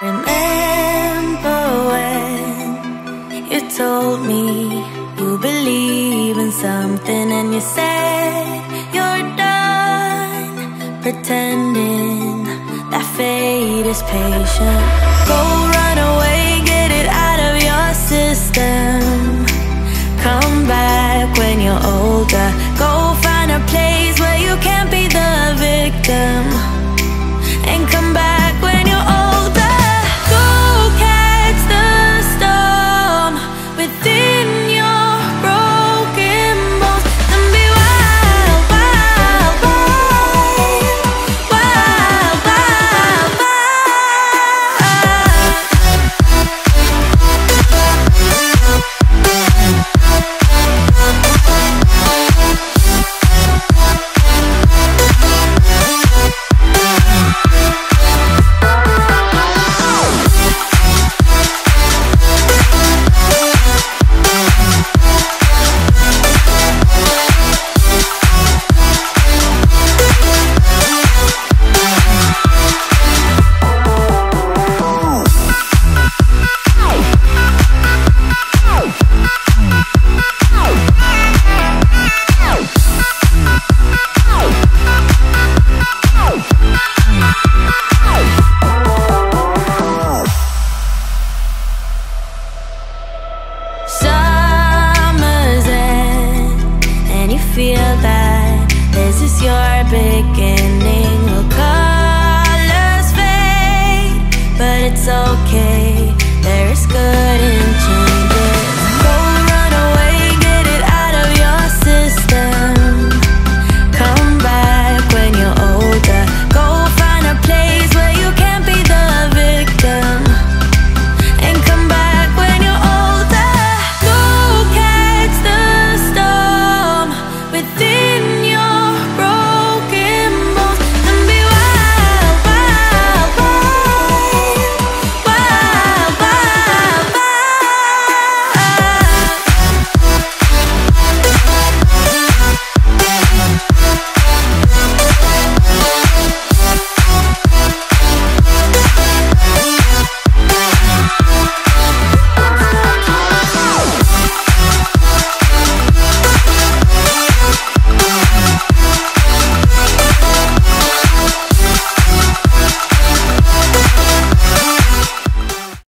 Remember when you told me you believe in something and you said you're done pretending that fate is patient. Go right